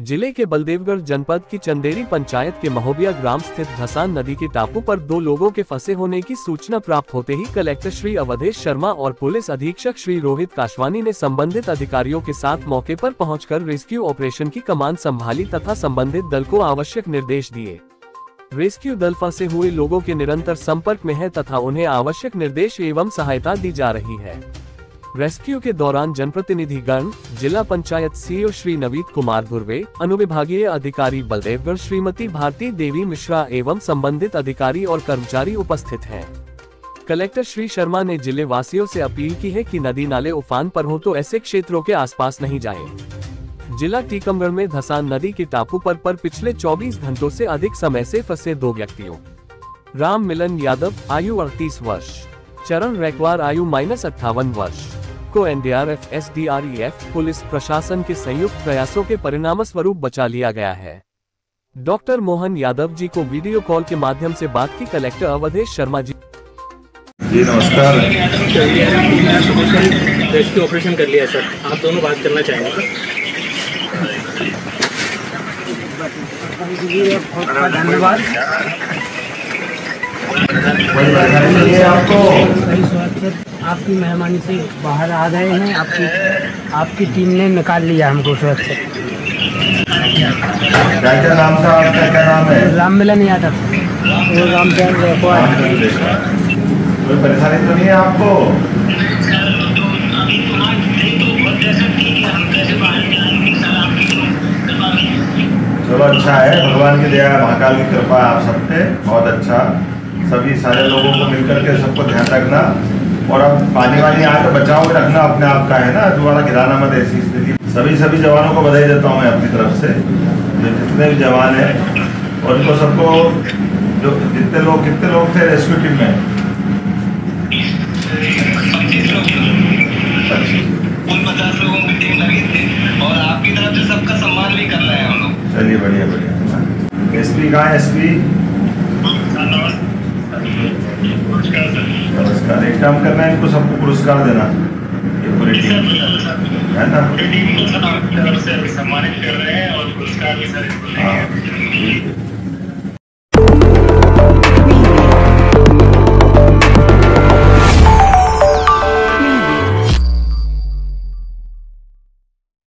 ज़िले के बलदेवगढ़ जनपद की चंदेरी पंचायत के महोबिया ग्राम स्थित धसान नदी के टापू पर दो लोगों के फंसे होने की सूचना प्राप्त होते ही कलेक्टर श्री अवधेश शर्मा और पुलिस अधीक्षक श्री रोहित काशवानी ने संबंधित अधिकारियों के साथ मौके पर पहुंचकर रेस्क्यू ऑपरेशन की कमान संभाली तथा संबंधित दल को आवश्यक निर्देश दिए। रेस्क्यू दल फंसे हुए लोगों के निरंतर संपर्क में है तथा उन्हें आवश्यक निर्देश एवं सहायता दी जा रही है। रेस्क्यू के दौरान जनप्रतिनिधि गण जिला पंचायत सीईओ श्री नवीद कुमार धुर्वे अनुविभागीय अधिकारी बलदेवगढ़ श्रीमती भारती देवी मिश्रा एवं संबंधित अधिकारी और कर्मचारी उपस्थित हैं। कलेक्टर श्री शर्मा ने ज़िले वासियों से अपील की है कि नदी नाले उफान पर हो तो ऐसे क्षेत्रों के आसपास नहीं जाएँ। जिला टीकमगढ़ में धसान नदी के टापू पर पर पिछले 24 घंटों से अधिक समय से फंसे दो व्यक्तियों राम मिलन यादव, आयु अड़तीस वर्ष, चरण रैकवार, आयु माइनस अट्ठावन वर्ष को एनडीआरएफ, एसडीआरईएफ, पुलिस प्रशासन के संयुक्त प्रयासों के परिणाम स्वरूप बचा लिया गया है। डॉक्टर मोहन यादव जी को वीडियो कॉल के माध्यम से बात की कलेक्टर अवधेश शर्मा जी। जी नमस्कार। रेस्क्यू ऑपरेशन कर लिया सर आप दोनों बात करना चाहेंगे सर धन्यवाद। कोई परेशानी नहीं है आपको आपकी मेहमानी से बाहर आ गए हैं आपकी आपकी टीम ने निकाल लिया हमको सुरक्षित नाम क्या नाम है? राम मिलन यादव। वो रामचंद्र रेकॉर्ड कोई परेशानी तो नहीं है आपको? चलो अच्छा है भगवान की दया महाकाल की कृपा आप सब पे बहुत अच्छा। सभी सारे लोगों को मिलकर के सबको ध्यान रखना। और अब पानी वाली आए तो बचाव में रखना अपने आप का है ना दोबारा गिराना मत ऐसी स्थिति। सभी सभी जवानों को बधाई देता हूँ मैं अपनी तरफ़ से। जो जितने भी जवान हैं और उनको सबको जो जितने लोग कितने लोग थे रेस्क्यू टीम में? कुल पचास लोगों की टीम लगी थी और आपकी तरफ़ से सबका सम्मान भी कर रहे हैं चलिए बढ़िया बढ़िया। एस पी कहाँ एस पी नमस्कार एक काम करना है इनको सबको पुरस्कार देना। ये पूरी टीम है ना? पूरी टीम को सम्मानित कर रहे हैं और पुरस्कार भी सर इसको हाँ।